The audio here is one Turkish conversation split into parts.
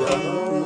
Maşuk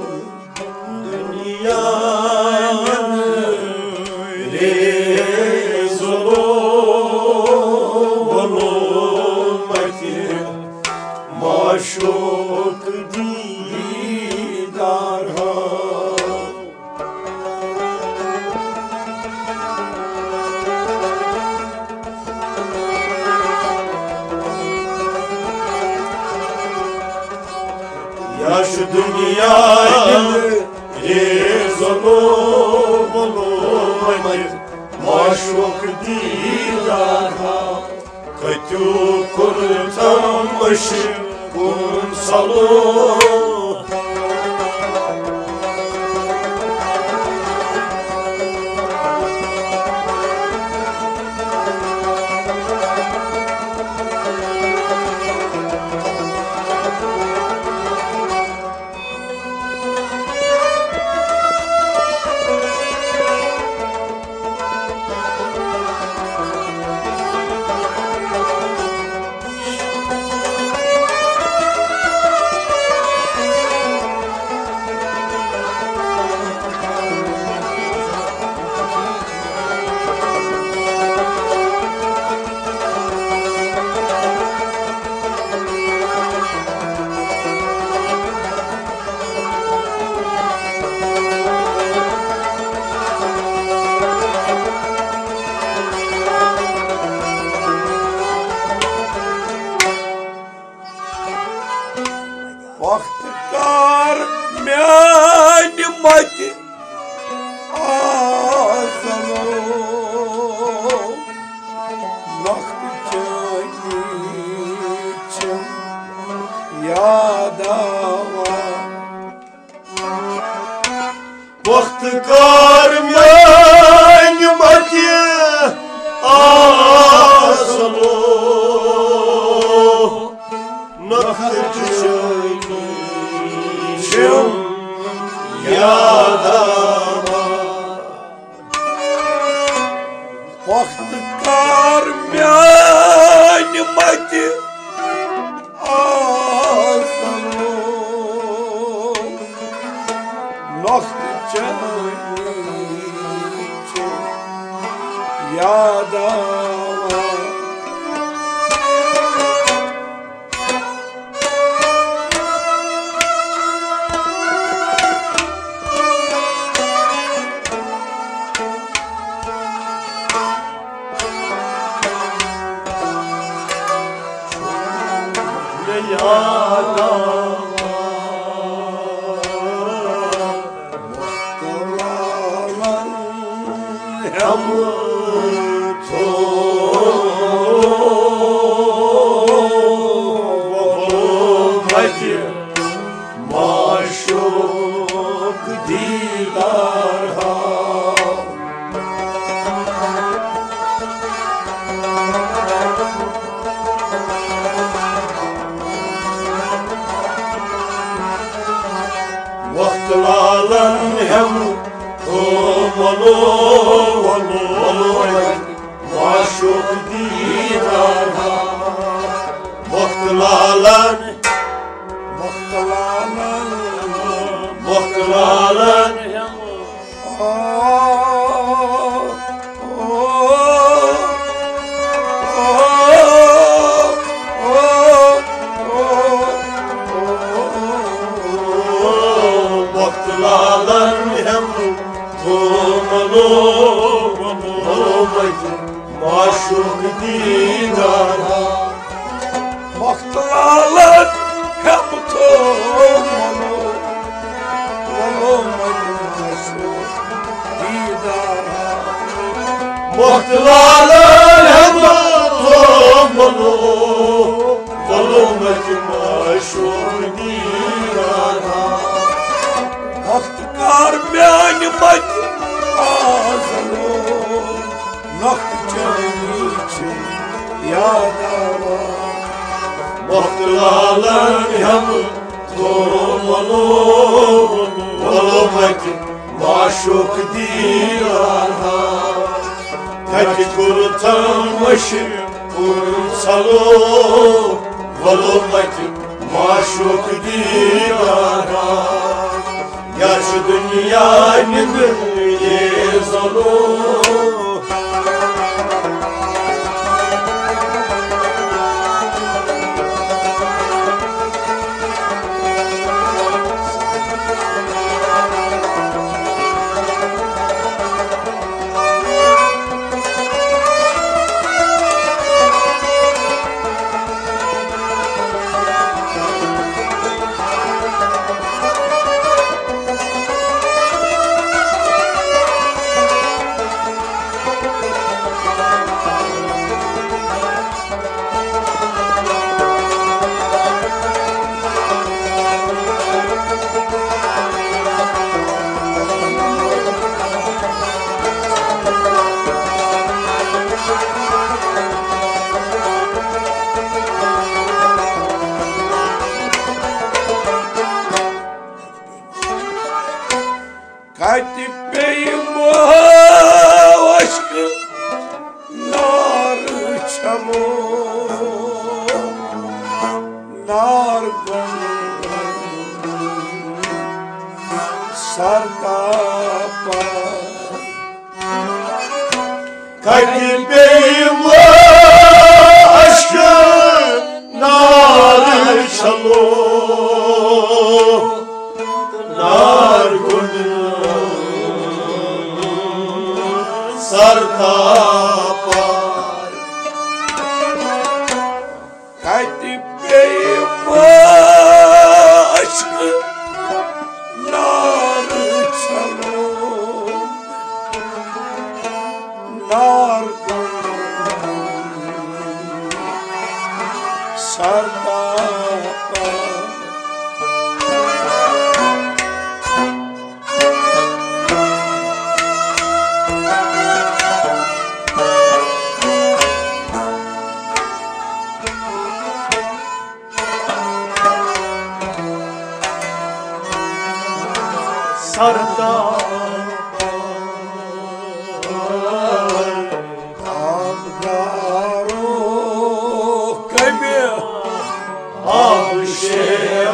Volumeti maşur dirana Vaktikar beni bacı ağzını Nakçın için yadava Muhtılalar hem doğumunu Volumeti maşuk dirana Tek салом Володайте Машук дивара Я же дня не залом nar gönlüm sardapa Katip beyim bu aşkı nar çamur nar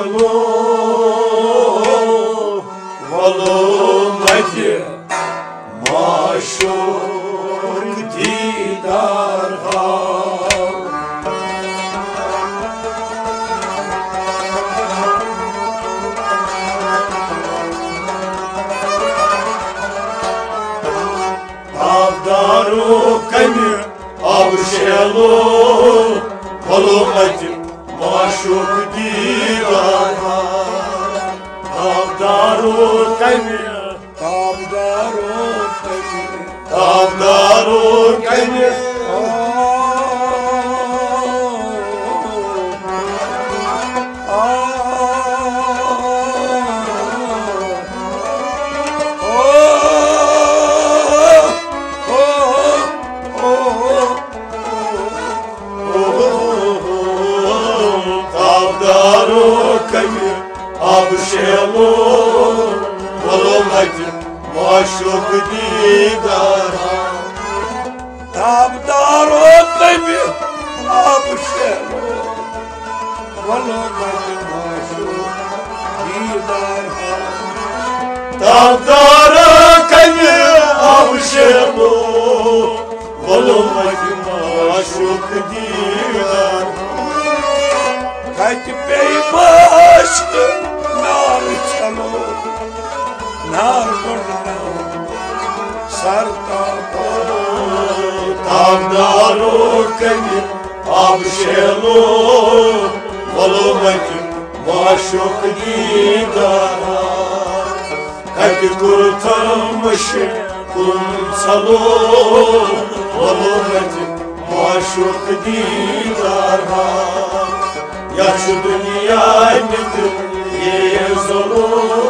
Avşemu didar Tavdaru kayı abşelu Kolumacı maşuk didar Kaç bey başlı nar çalo nar gurna sarta Tavdaru kemi abşelu Volumacı maşuk didara Kalp kurtarmış kumsalu Volumacı maşuk didara ya şu dünya nedir yezolu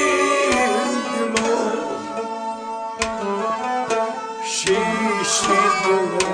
sengin dilo şişi dilo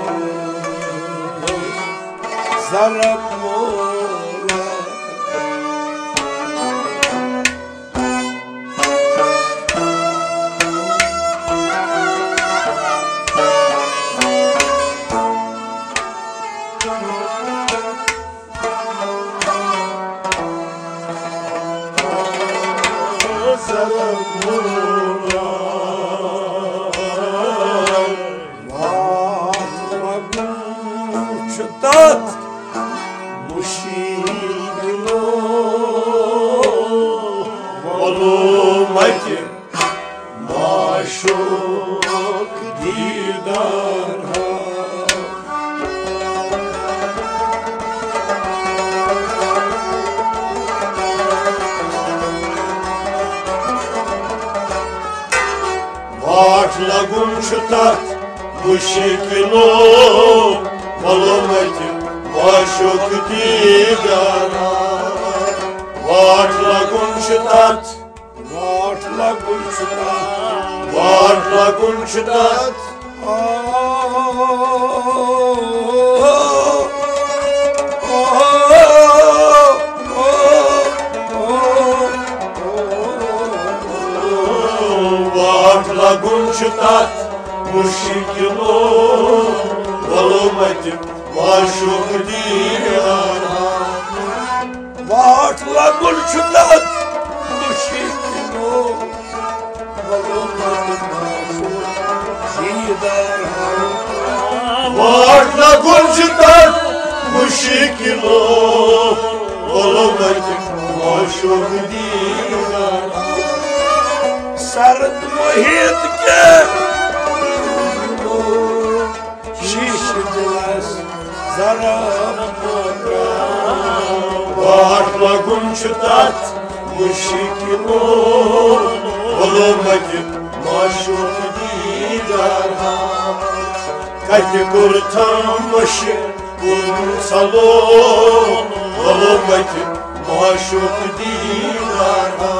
Vartla gülçüta Varla gunçtat Varla gunçtat Muşikilo Volumetim Maşuk diyara Vartla gülçüta Varla gunçtat Muşikilo Volumetim Maşuk diyara Sarıt muhit ke Şişdiler zarab Varla gunçtat Muşikilo Volumetim Maşuk diyara Kalbi kurtarmışı salon. Olumetim maşuk dinara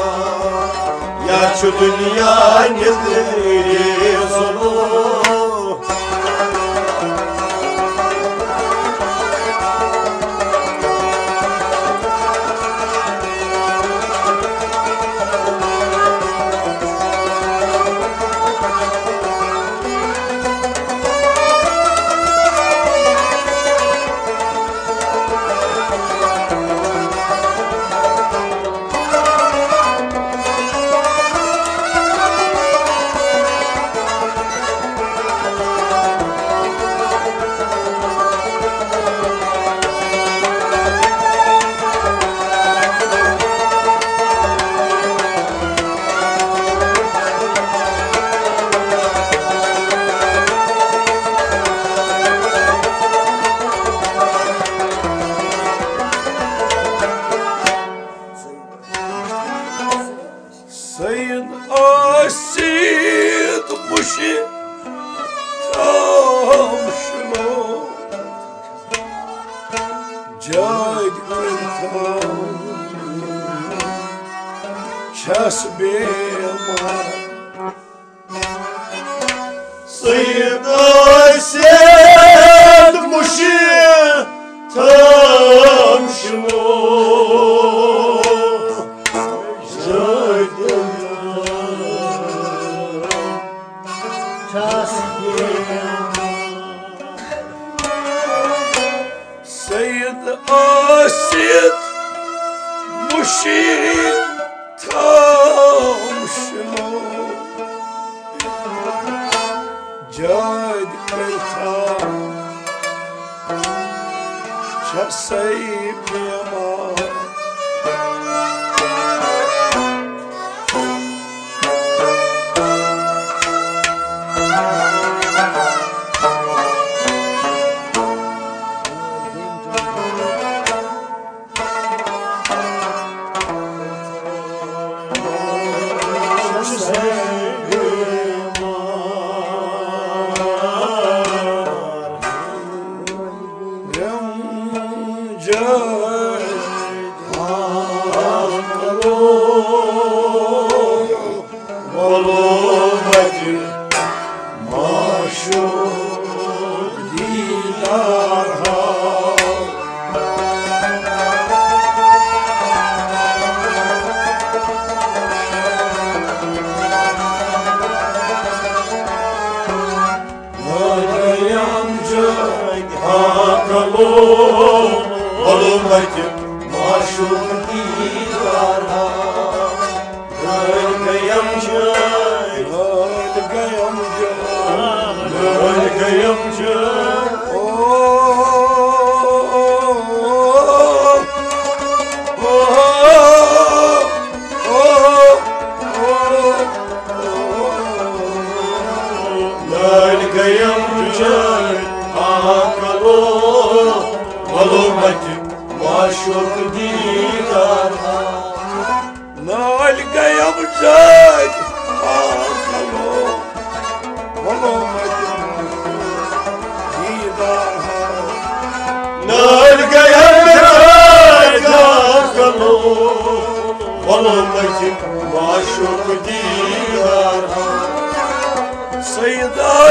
Ya şu dünya nedir sonu Kasbema Sayıda sedmuşi tam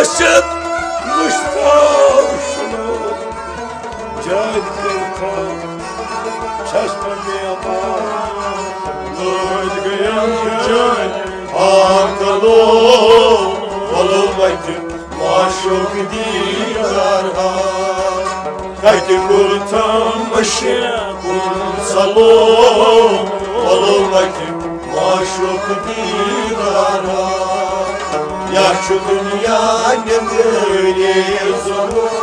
yaşıt muştavşunu Cahildir kan çeşmemeyemem Lüdgüyem cahil Hakkalo Oluvaki Maşuk dizarha Kaki kurtamışı Kunsalo Oluvaki Maşuk dizarha ya şu dünya ne böyle zor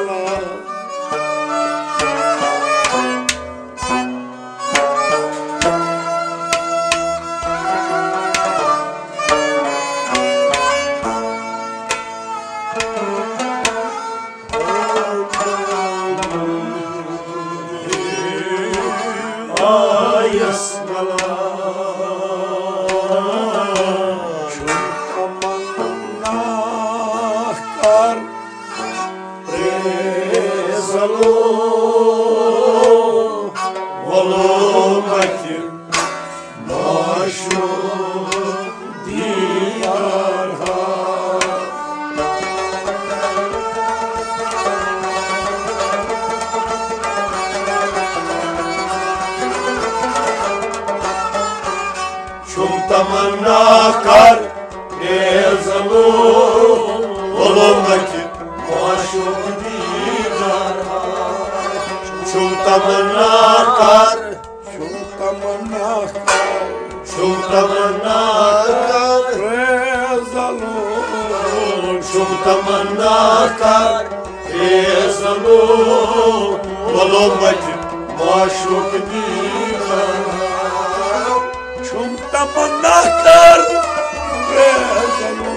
love. kalun Şum tamannakar Ezanu Volomati Maşuk dina Şum tamannakar Ezanu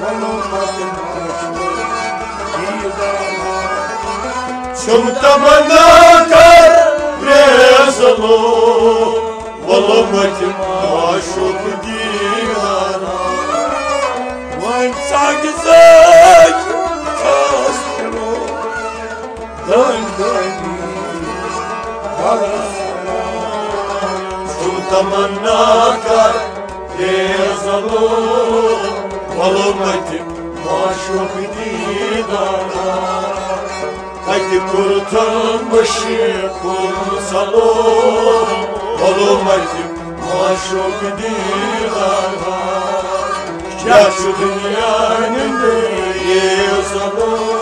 Volomati Maşuk dina Şum tamannakar Ezanu Volomati Maşuk Vay sakızak Kastelo Dön dön Çumtamın nakar Rezalı Olumdaki Maşuk didar Haydi kurtulmuşı kumsalı Olumdaki Maşuk didar Ya şu dünyanın yezalı Kardı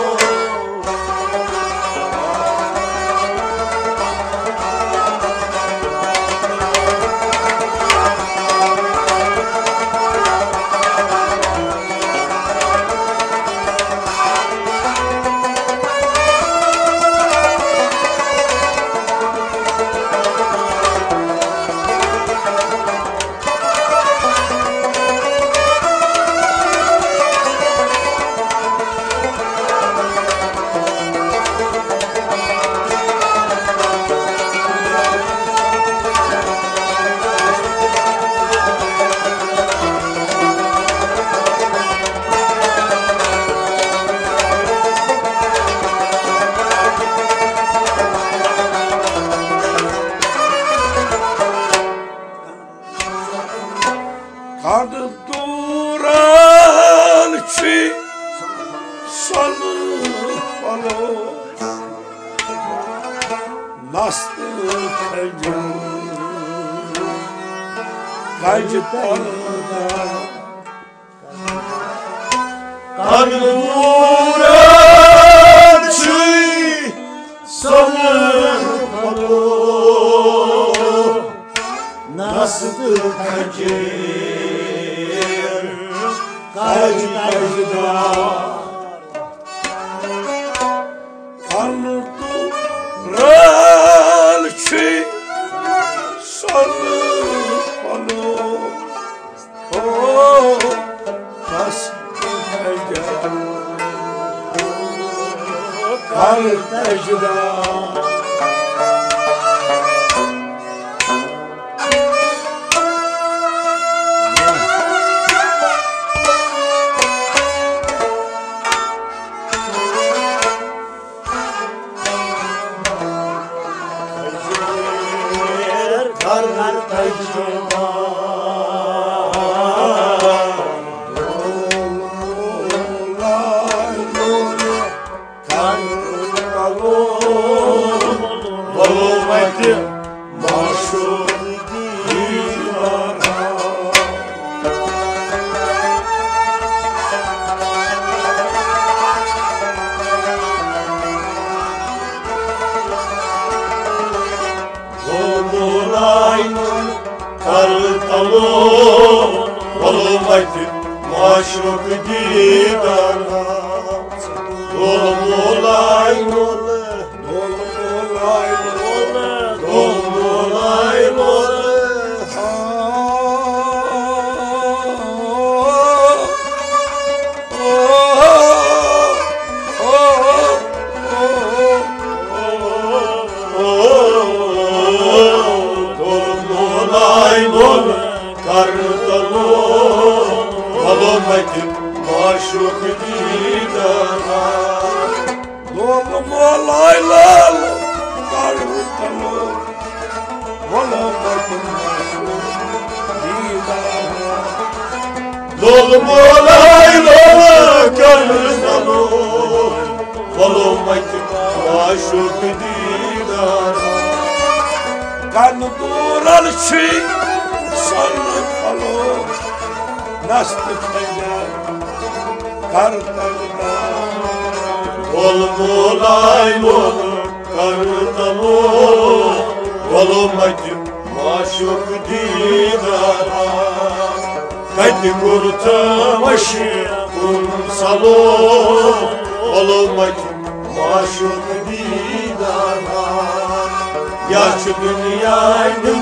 cara de cajudal. Olmaydı maşruk didara Dolunayın Dolunayın Dolum olay lola karnalı Olmaydı maşruk didara Kanı duran şey sanıp balı Nasıl eder kartalda Olmu laylo kardalı Olmadı maşuk didara Kaydı kurtamışı kumsalı Olmadı maşuk didara Ya şu dünyanın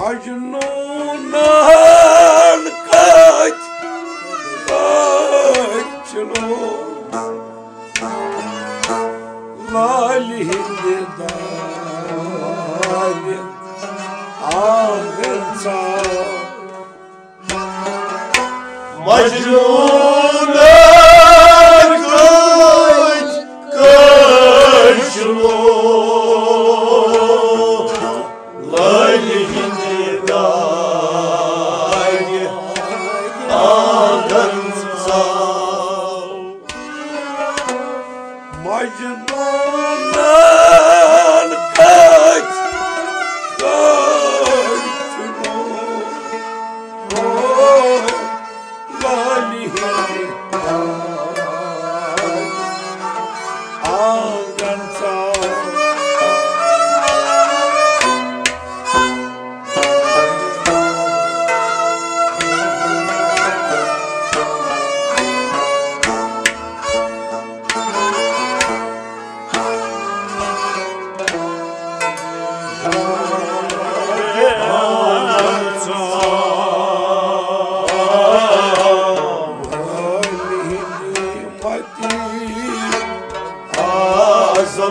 Mecnun'dan kaç Kaçlı Lalihindi dali Ağırsa Mecnun'a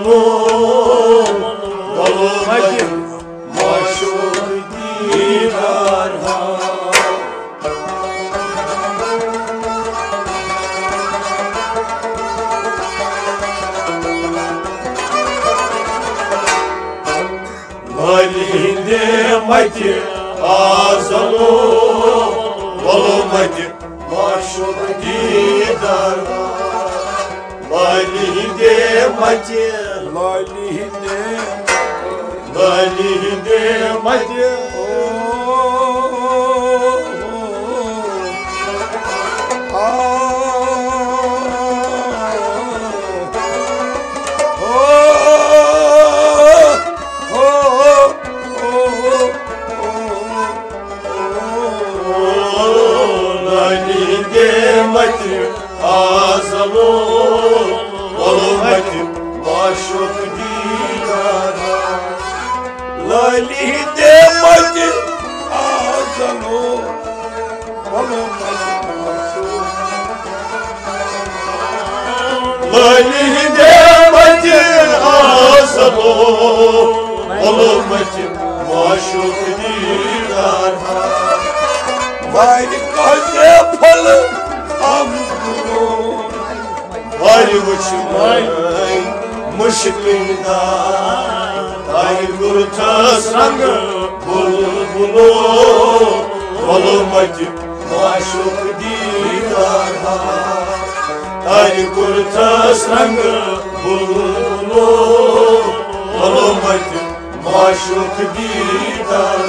Olmadı maşuk dinar Halinde mati maşuk didar Halinde mati Halinde mati Lalihinde mati azalı Halinde mati azalı olmadı maşuk didar Vay kaze palı amduru Vay uçmay mışıkında Ay kurtas rangı bulbulu Olmadı maşuk didar Ay kurtas rangı bulbulu Olmadı maşuk didar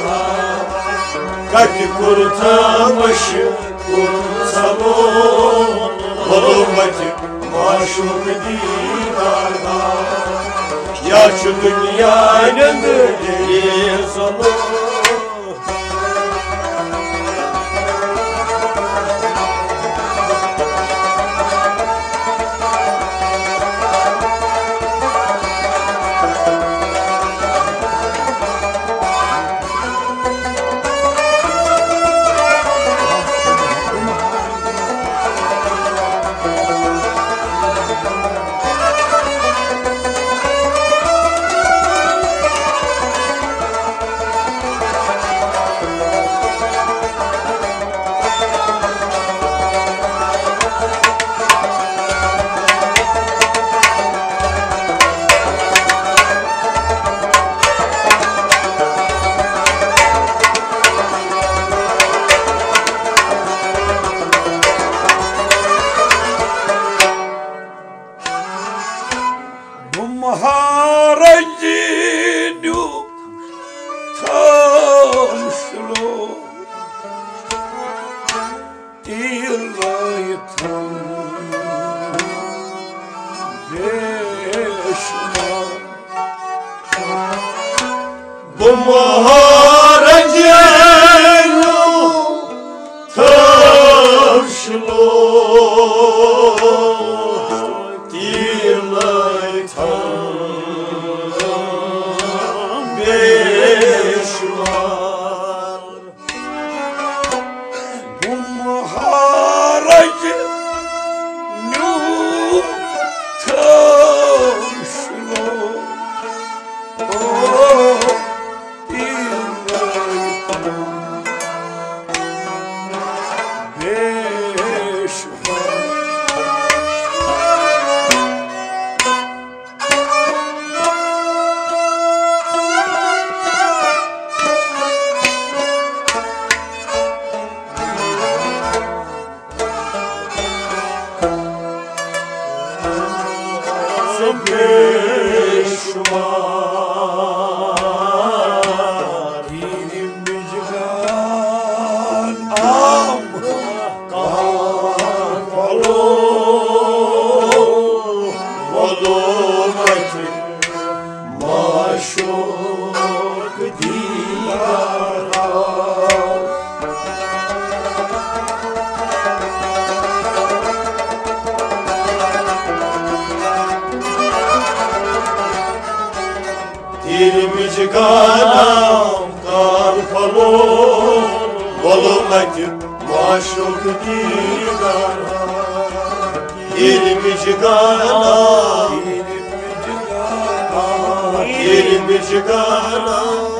Kati kurtamışı kurtalı Olmadı maşuk didarda Ya şu dünyanın bir sonu Amen. 20 kanam kalpalı Bolu mektup maşuk digar İlmi kanam İlmi kanam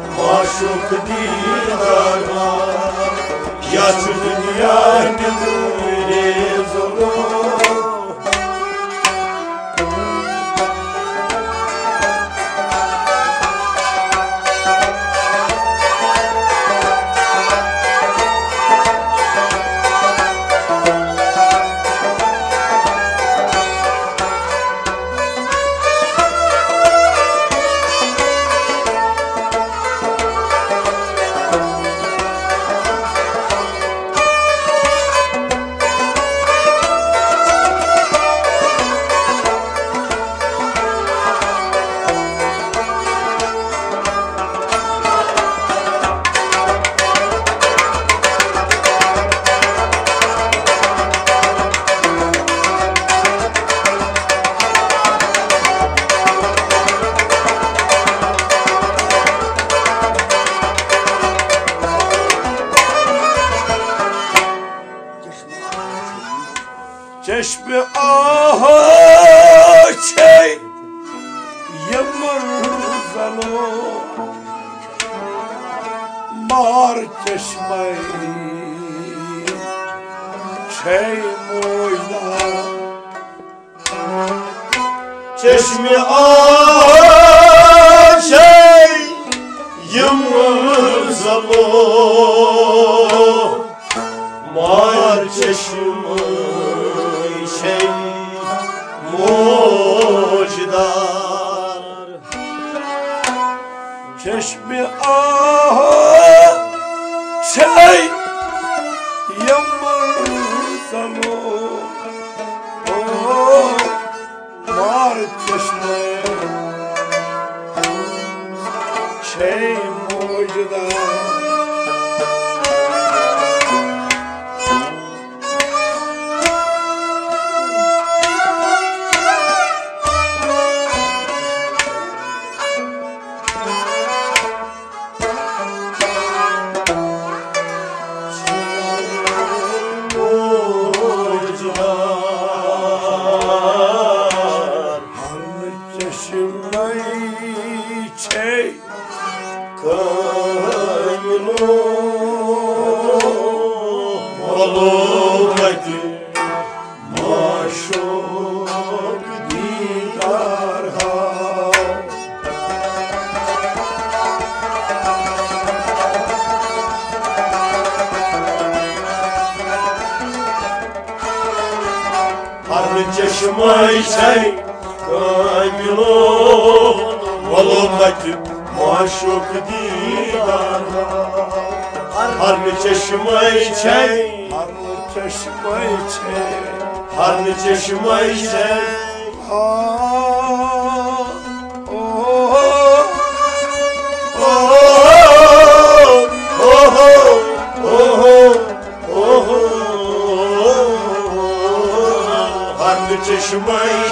didara Yatı dünyanın rezonu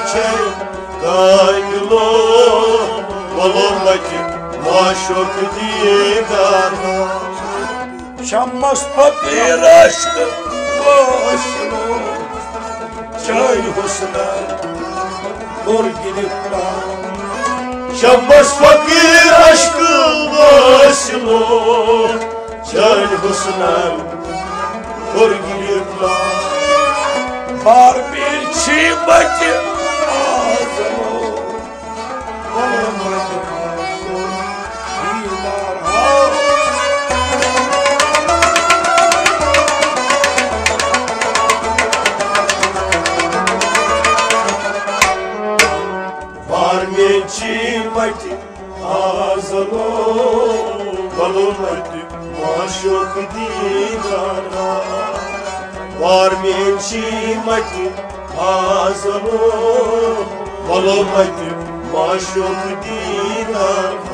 çeşme içer Gaygılo Balondaki maşuk didar Şammas papir aşkı başını Çay husna Dur gidip lan Şabbas fakir aşkı başılo Çay husnem Kur gidip lan Var bir çiğmaki ağzımı azalo balumati maşuk didara Var mı çimati azalo balumati maşuk didara